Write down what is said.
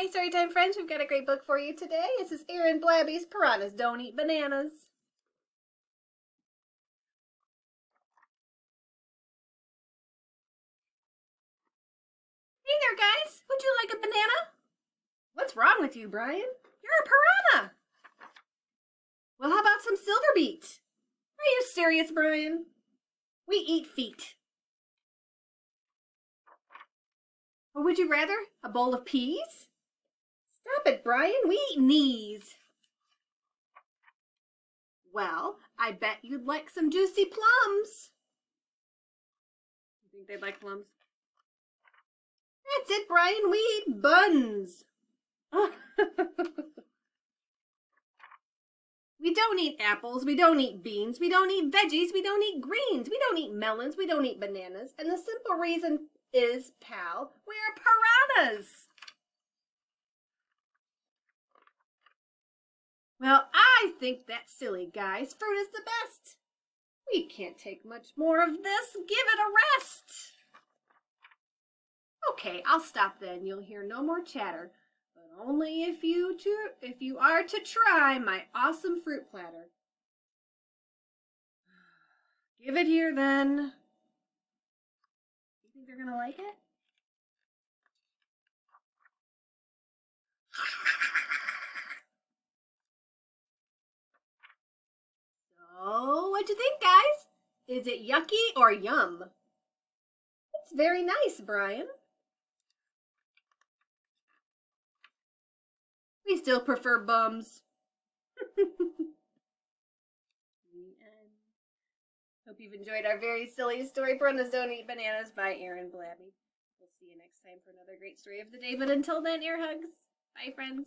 Hi, Storytime friends. We've got a great book for you today. This is Aaron Blabey's Piranhas Don't Eat Bananas. Hey there, guys. Would you like a banana? What's wrong with you, Brian? You're a piranha. Well, how about some silver beet? Are you serious, Brian? We eat feet. Or would you rather a bowl of peas? It, Brian. We eat knees. Well, I bet you'd like some juicy plums. You think they'd like plums? That's it, Brian. We eat buns. we don't eat apples. We don't eat beans. We don't eat veggies. We don't eat greens. We don't eat melons. We don't eat bananas. And the simple reason is, pal, we're piranhas. Well, I think that's silly, guys. Fruit is the best. We can't take much more of this. Give it a rest. Okay, I'll stop then. You'll hear no more chatter, but only if you to if you are to try my awesome fruit platter. Give it here then. You think they're gonna like it? What'd you think, guys? Is it yucky or yum? It's very nice, Brian. We still prefer bums. Hope you've enjoyed our very silly story, Piranhas Don't Eat Bananas by Aaron Blabey. We'll see you next time for another great story of the day, but until then, air hugs. Bye, friends.